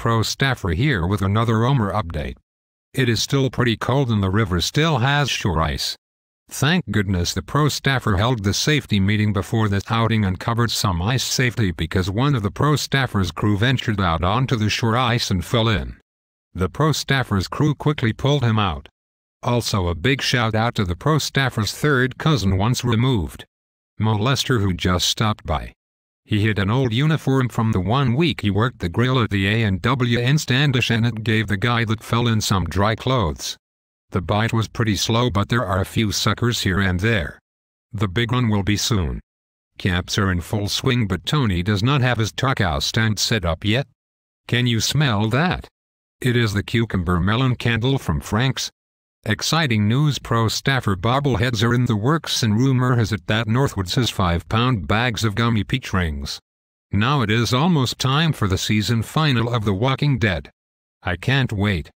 Pro Staffer here with another Omer update. It is still pretty cold and the river still has shore ice. Thank goodness the Pro Staffer held the safety meeting before this outing and covered some ice safety because one of the Pro Staffer's crew ventured out onto the shore ice and fell in. The Pro Staffer's crew quickly pulled him out. Also a big shout out to the Pro Staffer's third cousin once removed. Molester who just stopped by. He hid an old uniform from the one week he worked the grill at the A&W in Standish and it gave the guy that fell in some dry clothes. The bite was pretty slow but there are a few suckers here and there. The big one will be soon. Camps are in full swing but Tony does not have his taco stand set up yet. Can you smell that? It is the cucumber melon candle from Frank's. Exciting news pro staffer bobbleheads are in the works and rumor has it that Northwoods has 5 pound bags of gummy peach rings. Now it is almost time for the season final of The Walking Dead. I can't wait.